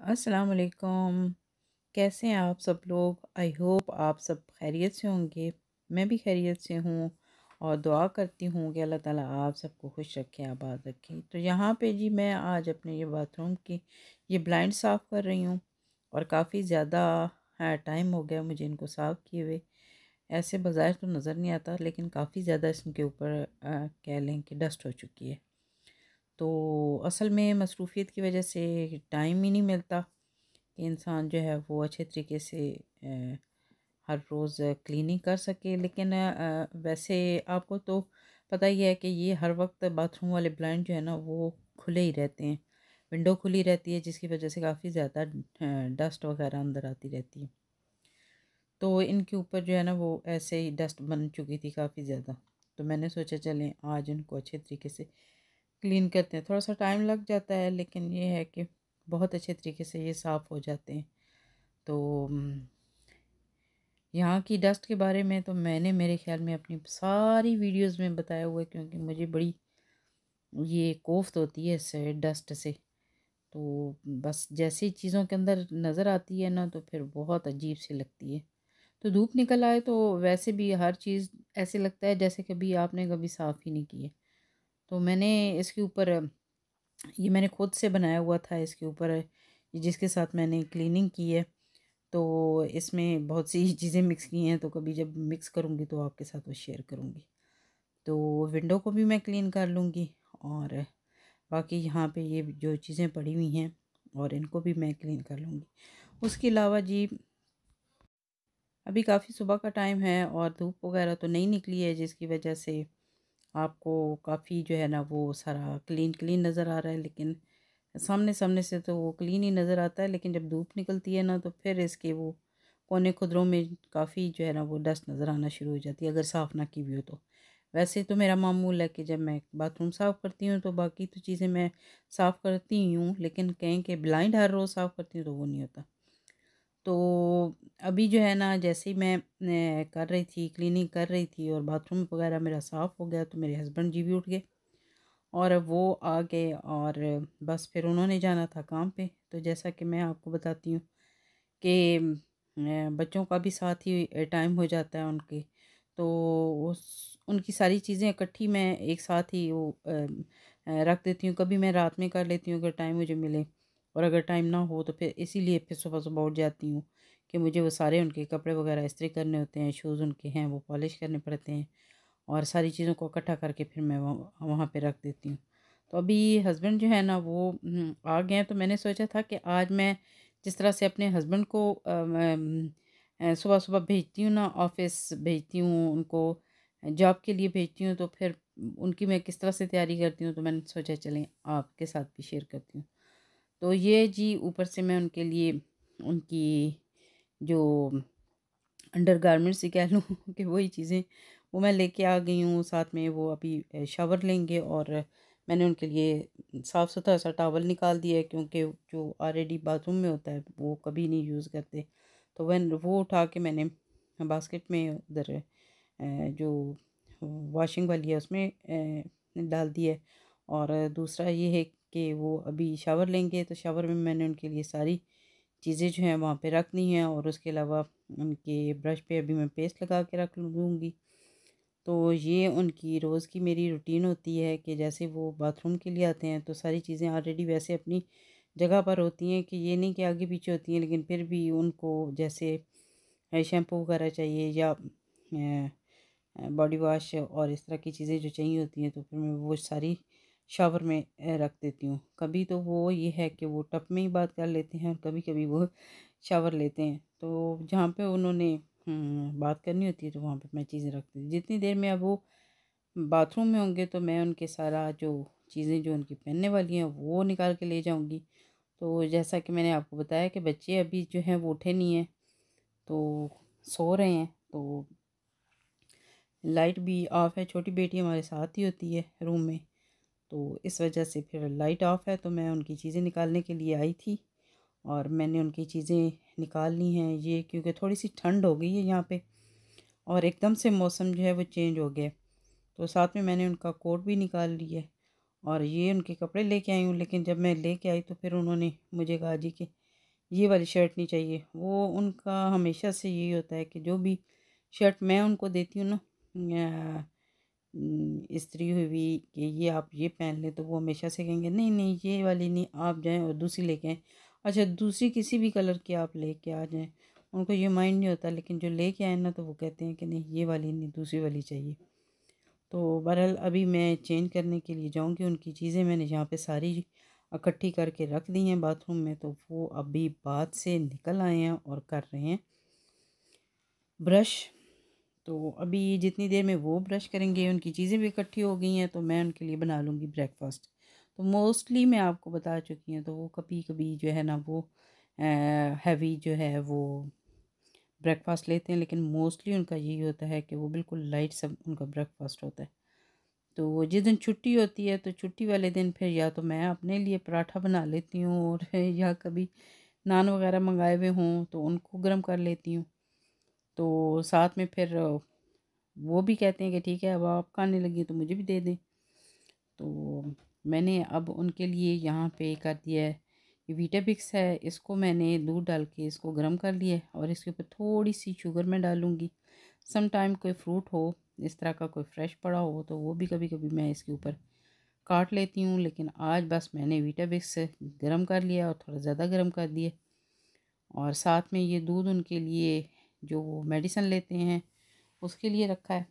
अस्सलाम वालेकुम कैसे हैं आप सब लोग? आई होप आप सब खैरियत से होंगे। मैं भी खैरियत से हूँ और दुआ करती हूँ कि अल्लाह ताला आप सबको खुश रखे, आबाद रखे। तो यहाँ पे जी मैं आज अपने ये बाथरूम की ये ब्लाइंड साफ़ कर रही हूँ और काफ़ी ज़्यादा टाइम हो गया मुझे इनको साफ़ किए हुए। ऐसे बाज़ार तो नज़र नहीं आता लेकिन काफ़ी ज़्यादा इसके ऊपर कह लें कि डस्ट हो चुकी है। तो असल में मसरूफ़ियत की वजह से टाइम ही नहीं मिलता कि इंसान जो है वो अच्छे तरीके से हर रोज़ क्लीनिंग कर सके। लेकिन वैसे आपको तो पता ही है कि ये हर वक्त बाथरूम वाले ब्लाइंड जो है ना वो खुले ही रहते हैं। विंडो खुली रहती है, जिसकी वजह से काफ़ी ज़्यादा डस्ट वगैरह अंदर आती रहती है। तो इनके ऊपर जो है ना वो ऐसे ही डस्ट बन चुकी थी काफ़ी ज़्यादा। तो मैंने सोचा चलें आज इनको अच्छे तरीके से क्लीन करते हैं। थोड़ा सा टाइम लग जाता है, लेकिन ये है कि बहुत अच्छे तरीके से ये साफ़ हो जाते हैं। तो यहाँ की डस्ट के बारे में तो मैंने मेरे ख्याल में अपनी सारी वीडियोस में बताया हुआ है, क्योंकि मुझे बड़ी, ये कोफ्त होती है इससे डस्ट से। तो बस जैसी चीज़ों के अंदर नज़र आती है ना तो फिर बहुत अजीब सी लगती है। तो धूप निकल आए तो वैसे भी हर चीज़ ऐसे लगता है जैसे कभी आपने कभी साफ़ ही नहीं की है। तो मैंने इसके ऊपर, ये मैंने खुद से बनाया हुआ था इसके ऊपर, जिसके साथ मैंने क्लीनिंग की है। तो इसमें बहुत सी चीज़ें मिक्स की हैं तो कभी जब मिक्स करूँगी तो आपके साथ वो शेयर करूँगी। तो विंडो को भी मैं क्लीन कर लूँगी और बाकी यहाँ पे ये जो चीज़ें पड़ी हुई हैं और इनको भी मैं क्लीन कर लूँगी। उसके अलावा जी, अभी काफ़ी सुबह का टाइम है और धूप वगैरह तो नहीं निकली है, जिसकी वजह से आपको काफ़ी जो है ना वो सारा क्लीन क्लीन नज़र आ रहा है, लेकिन सामने सामने से तो वो क्लीन ही नज़र आता है, लेकिन जब धूप निकलती है ना तो फिर इसके वो कोने खुदरों में काफ़ी जो है ना वो डस्ट नज़र आना शुरू हो जाती है, अगर साफ़ ना की भी हो तो। वैसे तो मेरा मामूल है कि जब मैं बाथरूम साफ़ करती हूँ तो बाकी तो चीज़ें मैं साफ़ करती ही हूँ, लेकिन कहें कि ब्लाइंड हर रोज़ साफ़ करती हूँ तो वो नहीं होता। तो अभी जो है ना, जैसे ही मैं कर रही थी, क्लीनिंग कर रही थी और बाथरूम वगैरह मेरा साफ़ हो गया तो मेरे हस्बैंड जी भी उठ गए और वो आ गए और बस फिर उन्होंने जाना था काम पे। तो जैसा कि मैं आपको बताती हूँ कि बच्चों का भी साथ ही टाइम हो जाता है उनके। तो उस, उनकी सारी चीज़ें इकट्ठी मैं एक साथ ही वो रख देती हूँ। कभी मैं रात में कर लेती हूँ, अगर टाइम मुझे मिले। और अगर टाइम ना हो तो फिर इसीलिए फिर सुबह सुबह उठ जाती हूँ कि मुझे वो सारे उनके कपड़े वगैरह इस्त्री करने होते हैं शूज़ उनके हैं वो पॉलिश करने पड़ते हैं और सारी चीज़ों को इकट्ठा करके फिर मैं वहाँ पर रख देती हूँ। तो अभी हस्बैंड जो है ना वो हम्म, आ गए हैं तो मैंने सोचा था कि आज मैं जिस तरह से अपने हस्बैंड को सुबह सुबह भेजती हूँ ना ऑफ़िस भेजती हूँ उनको जॉब के लिए भेजती हूँ तो फिर उनकी मैं किस तरह से तैयारी करती हूँ तो मैंने सोचा चलें आपके साथ भी शेयर करती हूँ। तो ये जी ऊपर से मैं उनके लिए उनकी जो अंडर गारमेंट्स ही कह लूँ कि वही चीज़ें वो मैं लेके आ गई हूँ। साथ में वो अभी शावर लेंगे और मैंने उनके लिए साफ़ सुथरा सा टावल निकाल दिया है क्योंकि जो ऑलरेडी बाथरूम में होता है वो कभी नहीं यूज़ करते। तो वह वो उठा के मैंने बास्केट में उधर जो वॉशिंग वाली है उसमें डाल दिया है। और दूसरा ये है कि वो अभी शावर लेंगे तो शावर में मैंने उनके लिए सारी चीज़ें जो हैं वहाँ पे रखनी हैं और उसके अलावा उनके ब्रश पे अभी मैं पेस्ट लगा के रख लूँगी। तो ये उनकी रोज़ की मेरी रूटीन होती है कि जैसे वो बाथरूम के लिए आते हैं तो सारी चीज़ें ऑलरेडी वैसे अपनी जगह पर होती हैं कि ये नहीं कि आगे पीछे होती हैं, लेकिन फिर भी उनको जैसे शैम्पू वगैरह चाहिए या बॉडी वॉश और इस तरह की चीज़ें जो चाहिए होती हैं तो फिर मैं वो सारी शावर में रख देती हूँ। कभी तो वो ये है कि वो टप में ही बात कर लेते हैं और कभी कभी वो शावर लेते हैं। तो जहाँ पे उन्होंने हम्म, बात करनी होती है तो वहाँ पे मैं चीज़ें रखती हूँ। जितनी देर में अब वो बाथरूम में होंगे तो मैं उनके सारा जो चीज़ें जो उनकी पहनने वाली हैं वो निकाल के ले जाऊँगी। तो जैसा कि मैंने आपको बताया कि बच्चे अभी जो हैं वो उठे नहीं हैं तो सो रहे हैं। तो लाइट भी ऑफ़ है छोटी बेटी हमारे साथ ही होती है रूम में। तो इस वजह से फिर लाइट ऑफ़ है तो मैं उनकी चीज़ें निकालने के लिए आई थी और मैंने उनकी चीज़ें निकाल ली हैं ये, क्योंकि थोड़ी सी ठंड हो गई है यहाँ पे और एकदम से मौसम जो है वो चेंज हो गया। तो साथ में मैंने उनका कोट भी निकाल लिया और ये उनके कपड़े लेके आई हूँ, लेकिन जब मैं लेके आई तो फिर उन्होंने मुझे कहा जी कि ये वाली शर्ट नहीं चाहिए। वो उनका हमेशा से यही होता है कि जो भी शर्ट मैं उनको देती हूँ ना इस्त्री हुई कि ये आप ये पहन लें तो वो हमेशा से कहेंगे, नहीं नहीं, ये वाली नहीं, आप जाएँ और दूसरी लेके आएँ। अच्छा दूसरी किसी भी कलर की आप लेके आ जाएँ, उनको ये माइंड नहीं होता, लेकिन जो लेके आए ना तो वो कहते हैं कि, नहीं, ये वाली नहीं, दूसरी वाली चाहिए। तो बहरहाल, अभी मैं चेंज करने के लिए जाऊँगी, उनकी चीज़ें मैंने यहाँ पे सारी इकट्ठी करके रख दी हैं बाथरूम में तो वो अभी बाद से निकल आए हैं और कर रहे हैं। ब्रश तो अभी जितनी देर में वो ब्रश करेंगे, उनकी चीज़ें भी इकट्ठी हो गई हैं तो मैं उनके लिए बना लूँगी ब्रेकफास्ट तो मोस्टली मैं आपको बता चुकी हूँ तो वो कभी कभी जो है ना वो हैवी जो है वो ब्रेकफास्ट लेते हैं, लेकिन मोस्टली उनका यही होता है कि वो बिल्कुल लाइट सब उनका ब्रेकफास्ट होता है। तो जिस दिन छुट्टी होती है तो छुट्टी वाले दिन फिर या तो मैं अपने लिए पराठा बना लेती हूँ और या कभी नान वगैरह मंगाए हुए हों तो उनको गर्म कर लेती हूँ। तो साथ में फिर, वो भी कहते हैं कि ठीक है, अब आप खाने लगी तो मुझे भी दे दें। तो मैंने अब उनके लिए यहाँ पे कर दिया है, ये वीटाबिक्स है, इसको मैंने दूध डाल के इसको गर्म कर लिया है और इसके ऊपर थोड़ी सी शुगर मैं डालूँगी। सम टाइम कोई फ्रूट हो, इस तरह का कोई फ्रेश पड़ा हो तो वो भी कभी कभी मैं इसके ऊपर काट लेती हूँ, लेकिन आज बस मैंने वीटाबिक्स गर्म कर लिया और थोड़ा ज़्यादा गर्म कर दिया। और साथ में ये दूध उनके लिए जो वो मेडिसन लेते हैं, उसके लिए रखा है।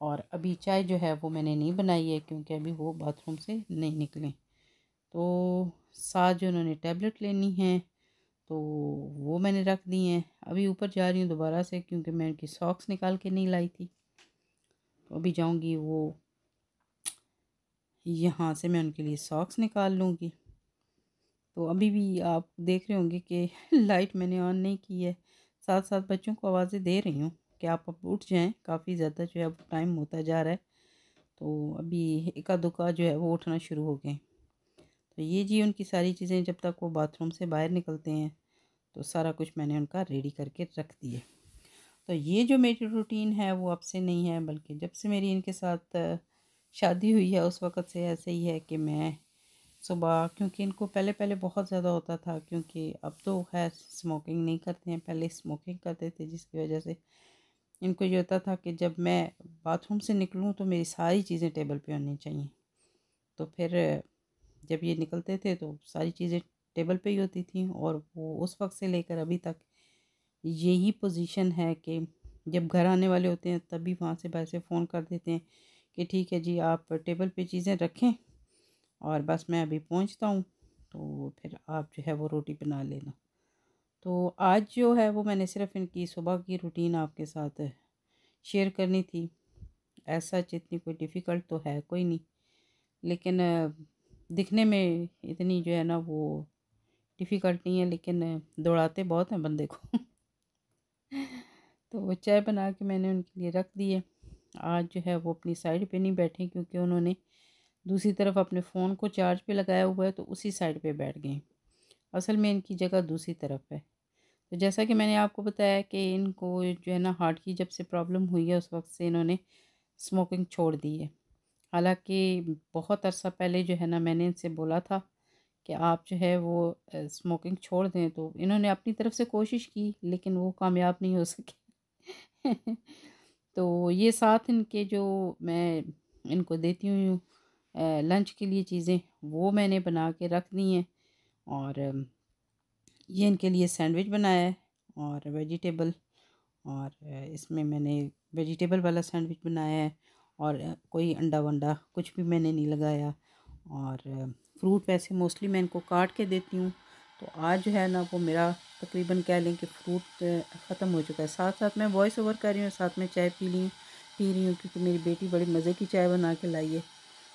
और अभी चाय जो है वो मैंने नहीं बनाई है, क्योंकि अभी वो बाथरूम से नहीं निकले। तो साथ जो उन्होंने टैबलेट लेनी है तो वो मैंने रख दी हैं। अभी ऊपर जा रही हूँ दोबारा से, क्योंकि मैं उनकी सॉक्स निकाल के नहीं लाई थी। तो अभी जाऊँगी वो, यहाँ से मैं उनके लिए सॉक्स निकाल लूँगी। तो अभी भी आप देख रहे होंगे कि लाइट मैंने ऑन नहीं की है। साथ साथ बच्चों को आवाज़ें दे रही हूँ कि आप अब उठ जाएँ। काफ़ी ज़्यादा जो है अब टाइम होता जा रहा है। तो अभी इक्का दुका जो है वो उठना शुरू हो गए। तो ये जी उनकी सारी चीज़ें जब तक वो बाथरूम से बाहर निकलते हैं तो सारा कुछ मैंने उनका रेडी करके रख दिए तो ये जो मेरी रूटीन है वो अब से नहीं है, बल्कि जब से मेरी इनके साथ शादी हुई है, उस वक़्त से ऐसे ही है कि मैं सुबह, क्योंकि इनको पहले पहले बहुत ज़्यादा होता था, क्योंकि अब तो खैर स्मोकिंग नहीं करते हैं, पहले स्मोकिंग करते थे, जिसकी वजह से इनको ये होता था कि जब मैं बाथरूम से निकलूँ तो मेरी सारी चीज़ें टेबल पे होनी चाहिए। तो फिर जब ये निकलते थे तो सारी चीज़ें टेबल पे ही होती थी और वो उस वक्त से लेकर अभी तक यही पोजीशन है कि जब घर आने वाले होते हैं तभी वहाँ से वैसे फ़ोन कर देते हैं कि ठीक है जी, आप टेबल पे चीज़ें रखें और बस मैं अभी पहुँचता हूँ तो फिर आप जो है वो रोटी बना लेना। तो आज जो है वो मैंने सिर्फ़ इनकी सुबह की रूटीन आपके साथ शेयर करनी थी। ऐसा इतनी कोई डिफ़िकल्ट तो है कोई नहीं, लेकिन दिखने में इतनी जो है ना वो डिफ़िकल्ट नहीं है, लेकिन दौड़ाते बहुत हैं बंदे को। तो वो चाय बना के मैंने उनके लिए रख दी है। आज जो है वो अपनी साइड पे नहीं बैठे क्योंकि उन्होंने दूसरी तरफ़ अपने फ़ोन को चार्ज पे लगाया हुआ है तो उसी साइड पे बैठ गए। असल में इनकी जगह दूसरी तरफ़ है। तो जैसा कि मैंने आपको बताया कि इनको जो है ना, हार्ट की जब से प्रॉब्लम हुई है, उस वक्त से इन्होंने स्मोकिंग छोड़ दी है। हालाँकि बहुत अरसा पहले जो है ना, मैंने इनसे बोला था कि आप जो है वो स्मोकिंग छोड़ दें तो इन्होंने अपनी तरफ़ से कोशिश की, लेकिन वो कामयाब नहीं हो सके। तो ये साथ इनके जो मैं इनको देती हूँ लंच के लिए चीज़ें वो मैंने बना के रख दी हैं और ये इनके लिए सैंडविच बनाया है और वेजिटेबल और इसमें मैंने वेजिटेबल वाला सैंडविच बनाया है और कोई अंडा वंडा कुछ भी मैंने नहीं लगाया और फ्रूट वैसे मोस्टली मैं इनको काट के देती हूँ। तो आज जो है ना वो मेरा तकरीबन कह लें कि फ्रूट ख़त्म हो चुका है। साथ साथ मैं वॉइस ओवर कर रही हूँ, साथ में चाय पी ली, पी रही हूँ क्योंकि मेरी बेटी बड़ी मज़े की चाय बना के लाई है।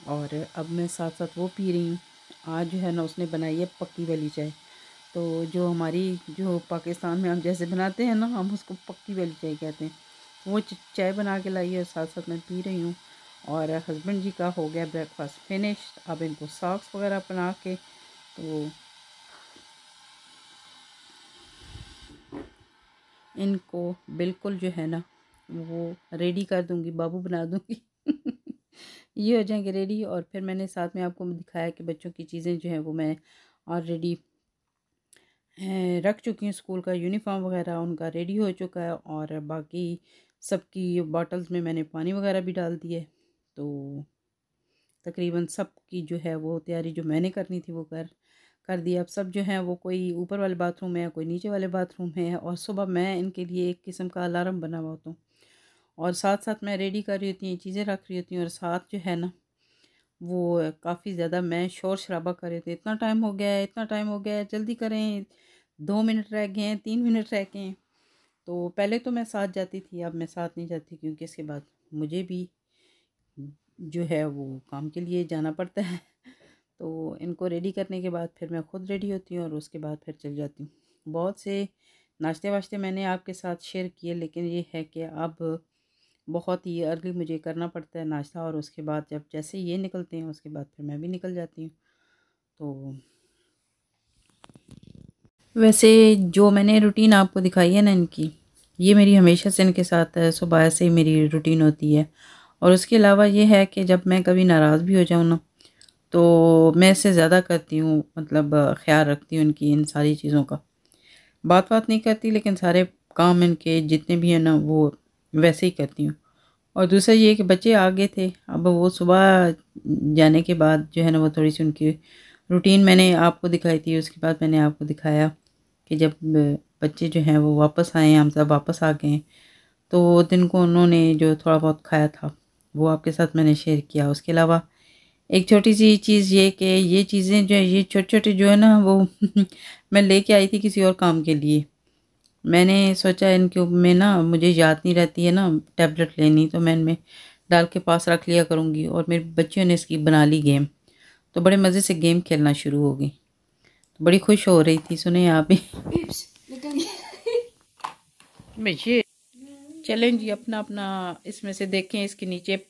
और अब मैं साथ साथ वो पी रही हूँ। आज जो है ना उसने बनाई है पक्की वाली चाय। तो जो हमारी, जो पाकिस्तान में हम जैसे बनाते हैं ना, हम उसको पक्की वाली चाय कहते हैं। वो चाय बना के लाई है साथ साथ मैं पी रही हूँ। और हस्बैंड जी का हो गया ब्रेकफास्ट फिनिश अब इनको सॉक्स वगैरह बना के तो इनको बिल्कुल जो है ना वो रेडी कर दूँगी, बाबू बना दूँगी। ये हो जाएँगे रेडी और फिर मैंने साथ में आपको दिखाया कि बच्चों की चीज़ें जो हैं वो मैं ऑलरेडी रख चुकी हूँ। स्कूल का यूनिफॉर्म वगैरह उनका रेडी हो चुका है और बाकी सबकी बॉटल्स में मैंने पानी वगैरह भी डाल दिए तो तकरीबन सब की जो है वो तैयारी जो मैंने करनी थी वो कर कर दिया अब सब जो है वो कोई ऊपर वाले बाथरूम में है कोई नीचे वाले बाथरूम में है और सुबह मैं इनके लिए एक किस्म का अलार्म बना हुआ होता हूँ। और साथ साथ मैं रेडी कर रही होती हूँ चीज़ें रख रही होती हूँ और साथ जो है ना, वो काफ़ी ज़्यादा मैं शोर शराबा कर रही थी। इतना टाइम हो गया है, इतना टाइम हो गया है, जल्दी करें, दो मिनट रह गए हैं, तीन मिनट रह गए हैं। तो पहले तो मैं साथ जाती थी, अब मैं साथ नहीं जाती क्योंकि इसके बाद मुझे भी जो है वो काम के लिए जाना पड़ता है। तो इनको रेडी करने के बाद फिर मैं ख़ुद रेडी होती हूँ और उसके बाद फिर चल जाती हूँ। बहुत से नाश्ते वाश्ते मैंने आपके साथ शेयर किए, लेकिन ये है कि अब बहुत ही अर्ली मुझे करना पड़ता है नाश्ता और उसके बाद जब जैसे ये निकलते हैं, उसके बाद फिर मैं भी निकल जाती हूँ। तो वैसे जो मैंने रूटीन आपको दिखाई है ना इनकी, ये मेरी हमेशा से इनके साथ है सुबह से ही मेरी रूटीन होती है। और उसके अलावा ये है कि जब मैं कभी नाराज़ भी हो जाऊँ ना तो मैं इससे ज़्यादा करती हूँ मतलब ख्याल रखती हूँ इनकी, इन सारी चीज़ों का। बात बात नहीं करती, लेकिन सारे काम इनके जितने भी हैं ना, वो वैसे ही करती हूँ। और दूसरा ये कि बच्चे आगे थे, अब वो सुबह जाने के बाद जो है ना वो थोड़ी सी उनकी रूटीन मैंने आपको दिखाई थी, उसके बाद मैंने आपको दिखाया कि जब बच्चे जो हैं वो वापस आए हम सब वापस आ गए तो दिन को उन्होंने जो थोड़ा बहुत खाया था, वो आपके साथ मैंने शेयर किया। उसके अलावा एक छोटी सी चीज़ ये कि ये चीज़ें जो ये छोटे छोटे जो है ना वो मैं लेके आई थी किसी और काम के लिए। मैंने सोचा इनके में ना मुझे याद नहीं रहती है ना टैबलेट लेनी तो मैं इनमें डाल के पास रख लिया करूँगी और मेरे बच्चियों ने इसकी बना ली गेम। तो बड़े मज़े से गेम खेलना शुरू हो गई। तो बड़ी खुश हो रही थी सुने आप ही। ये चलें जी अपना अपना इसमें से देखें इसके नीचे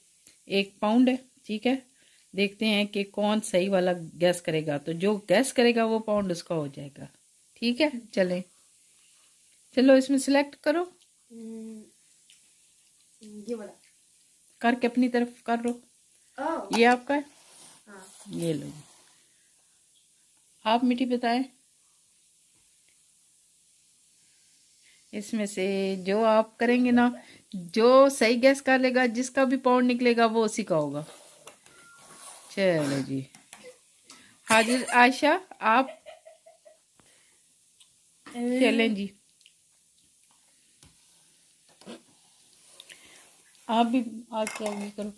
एक पाउंड है ठीक है? देखते हैं कि कौन सही वाला गैस करेगा। तो जो गैस करेगा वो पाउंड उसका हो जाएगा। ठीक है? चलें। चलो इसमें सिलेक्ट करो। ये वाला। करके अपनी तरफ़ कर लो। ये आपका है? हाँ। ये लो आप मिट्टी बताएँ। इसमें से जो आप करेंगे ना जो सही गैस कर लेगा जिसका भी पाउंड निकलेगा वो उसी का होगा। चलो जी। हाजिर आयशा आप चलें जी। आप भी आके आगे करो।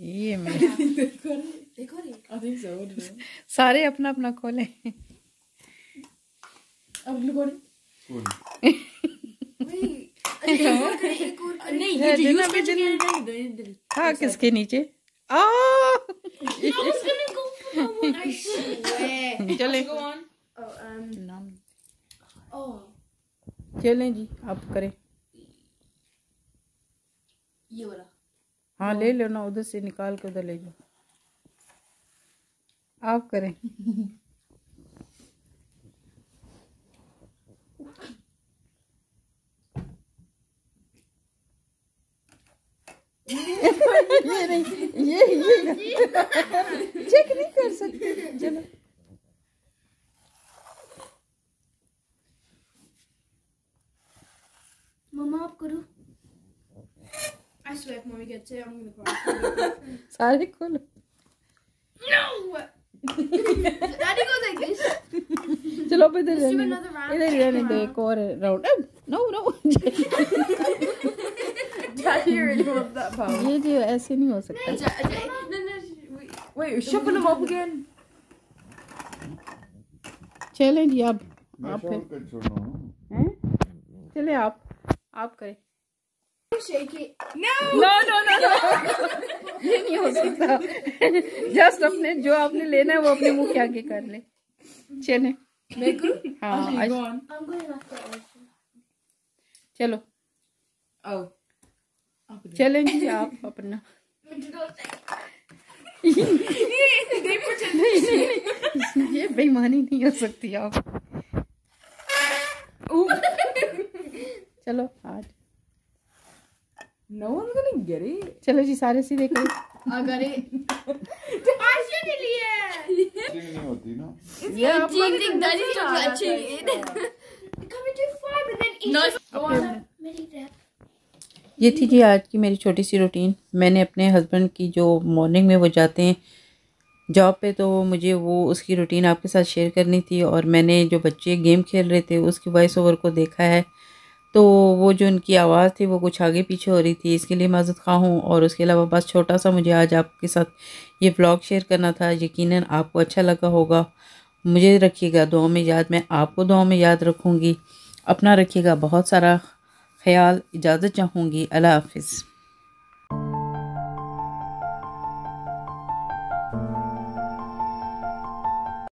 ये मैं सारे अपना अपना खोले। हाँ किसके नीचे? आ चले। चलें जी आप करें ये वाला हाँ ले लो ना उधर से निकाल के उधर ले जाओ आप करें ये नहीं ये ये चेक नहीं कर सकते चलो mommy gets it, I'm gonna cry. सारे खोलो No! Daddy goes like this. चलो अब इधर रहने इधर रहने दो एक और round no no Daddy already wants that power. ये जो ऐसे नहीं हो सकता No, no, wait, shuffling them up again. चलें जी अब आप हैं चले आप आप करें Shake it. No no no no ये नहीं हो सकता। जस्ट अपने जो आपने लेना है वो अपने मुँह के आगे कर ले। चले। हाँ चलो। Oh. चलें जी आप अपना. ये बेईमानी नहीं हो सकती आप। चलो आज। No one's gonna get it. चलो जी सारे सीधे करो अगर आशिया के लिए नहीं होती ना। is not cheating coming too far but then eat No, it. Go मेरी rap ये थी जी आज की मेरी छोटी सी रूटीन मैंने अपने हस्बैंड की जो मॉर्निंग में वो जाते हैं जॉब पे तो मुझे वो उसकी रूटीन आपके साथ शेयर करनी थी और मैंने जो बच्चे गेम खेल रहे थे उसकी वॉइस ओवर को देखा है। तो वो जो उनकी आवाज़ थी, वो कुछ आगे पीछे हो रही थी। इसके लिए माजत खा हूँ और उसके अलावा बस छोटा सा मुझे आज आपके साथ ये ब्लॉग शेयर करना था। यकीनन आपको अच्छा लगा होगा। मुझे रखिएगा दुआ में याद, मैं आपको दुआ में याद रखूँगी। अपना रखिएगा बहुत सारा ख्याल, इजाज़त चाहूँगी। अल्लाह हाफिज़।